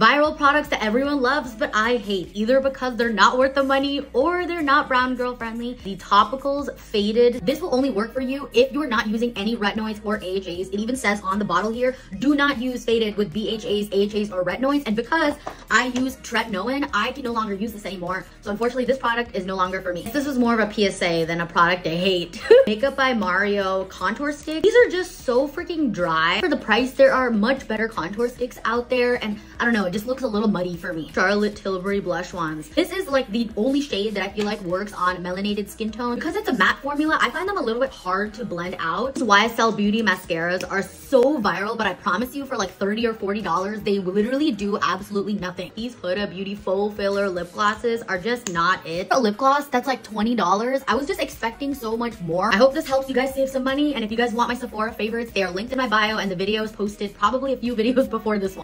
Viral products that everyone loves, but I hate, either because they're not worth the money or they're not brown girl friendly. The Topicals Faded. This will only work for you if you're not using any retinoids or AHAs. It even says on the bottle here, do not use Faded with BHAs, AHAs, or retinoids. And because I use tretinoin, I can no longer use this anymore. So unfortunately, this product is no longer for me. This was more of a PSA than a product I hate. Makeup by Mario contour stick. These are just so freaking dry. For the price, there are much better contour sticks out there. And I don't know, it just looks a little muddy for me. Charlotte Tilbury blush wands. This is like the only shade that I feel like works on melanated skin tone. Because it's a matte formula, I find them a little bit hard to blend out. YSL Beauty mascaras are so viral, but I promise you for like 30 or $40, they literally do absolutely nothing. These Huda Beauty Faux Filler lip glosses are just not it. A lip gloss that's like $20. I was just expecting so much more. I hope this helps you guys save some money. And if you guys want my Sephora favorites, they are linked in my bio and the video is posted probably a few videos before this one.